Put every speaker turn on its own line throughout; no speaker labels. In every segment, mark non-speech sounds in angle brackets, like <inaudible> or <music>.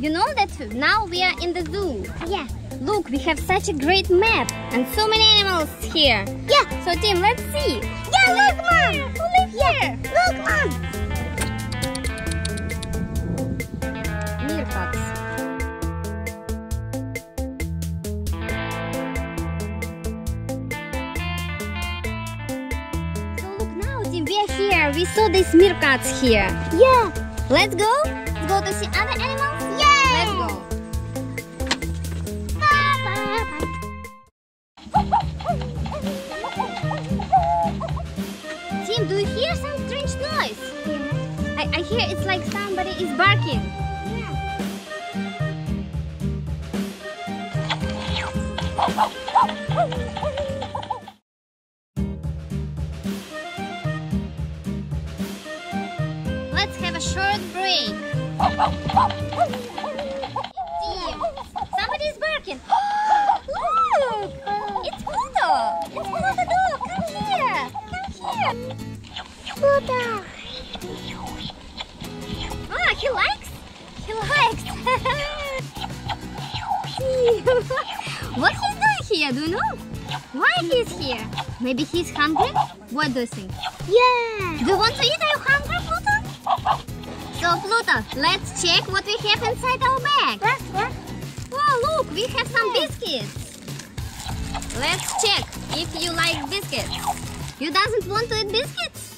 you know that now we are in the zoo.
Yeah.
Look, we have such a great map and so many animals here.
Yeah.
So Tim, let's see.
Yeah, look, Mom.
Who live here?
Look, Mom.
Meerkats. So look now, Tim, we are here. We saw these meerkats here.
Yeah.
Let's go. Let's go to see other animals. Do you hear some strange noise? Yeah. I, I hear it's like somebody is barking. Yeah. Let's have a short break. Tim, somebody is barking. Look! It's Pluto! It's Pluto dog! Come here! Come here!
Pluto.
Ah, he likes? He likes! <laughs> what he's doing here, do you know? Why he's here? Maybe he's hungry? What do you think?
Yeah.
Do you want to eat? Are you hungry, Pluto? So, Pluto, let's check what we have inside our bag.
What? What?
Oh, look, we have some biscuits. Let's check if you like biscuits. You doesn't want to eat biscuits?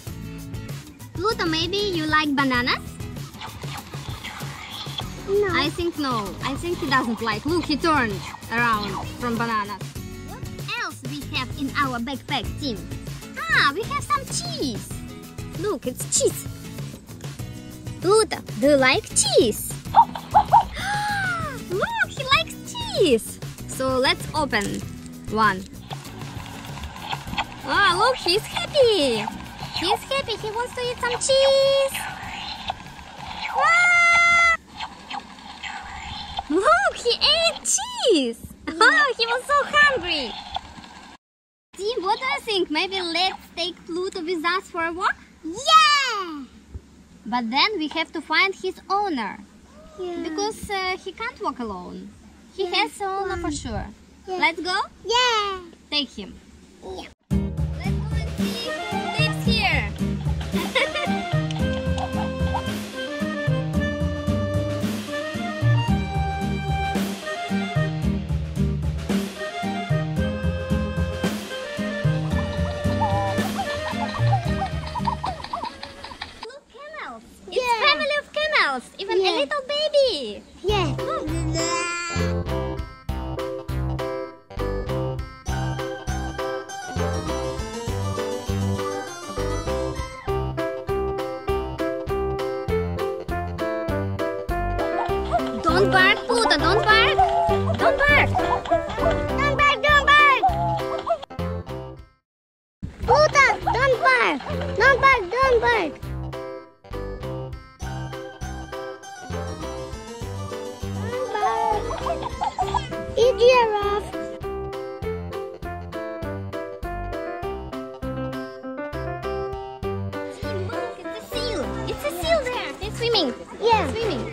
Pluto, maybe you like bananas?
No.
I think no. I think he doesn't like. Look, he turned around from bananas. What else we have in our backpack, Tim? Ah, we have some cheese. Look, it's cheese. Pluto, do you like cheese? <gasps> Look, he likes cheese. So let's open one. Ah, look, he's happy. He's happy. He wants to eat some cheese. Ah! Look, he ate cheese. <laughs> Oh, he was so hungry. Tim, what do you think? Maybe let's take Pluto with us for a walk?
Yeah.
But then we have to find his owner
Yeah.
because uh, he can't walk alone. He
Yeah,
has owner for sure.
Yeah.
Let's go.
Yeah.
Take him.
Yeah.
Bark, Pluto. Don't bark. Don't bark.
Don't bark, don't bark. Pluto, don't bark. Don't bark, don't bark. Don't bark. Eat giraffe.
It's a seal. It's a seal there. It's swimming.
Yeah.
Swimming.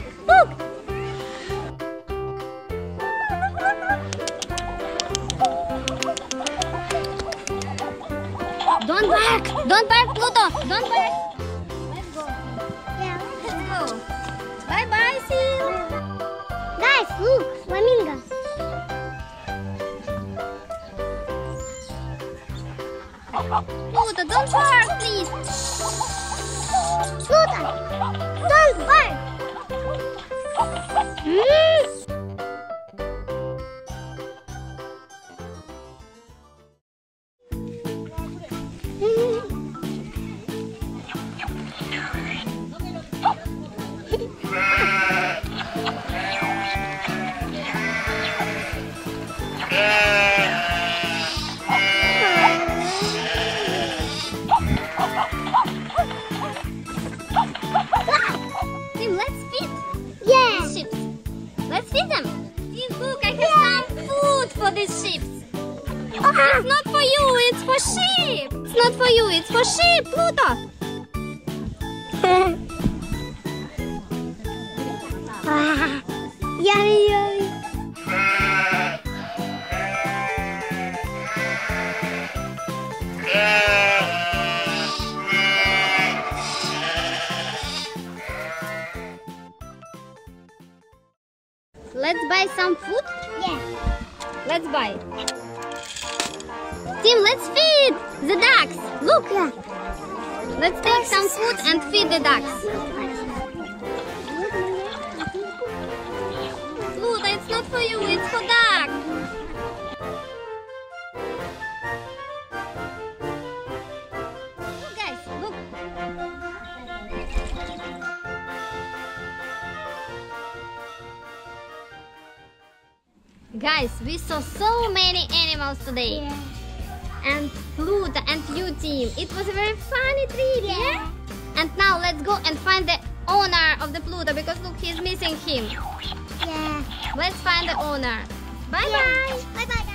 Don't bark. Don't bark, Pluto. Don't bark. Let's go.
Yeah.
Let's go. Bye bye, seal.
Guys, look, flamingos.
Pluto, don't bark, please.
Pluto, don't bark. Mm.
It's not for you, it's for sheep. It's not for you, it's for sheep, Pluto. <laughs>
Ah. Yummy, yummy.
Let's buy some food.
Yeah.
Let's buy. Tim, let's feed the ducks. Look. Let's take some food and feed the ducks. Pluto, it's not for you, Guys, we saw so many animals today.
Yeah.
And Pluto and you team. It was a very funny trip, yeah? And now let's go and find the owner of the Pluto because look, he's missing him.
Yeah.
Let's find the owner. Bye bye.
Bye bye, guys.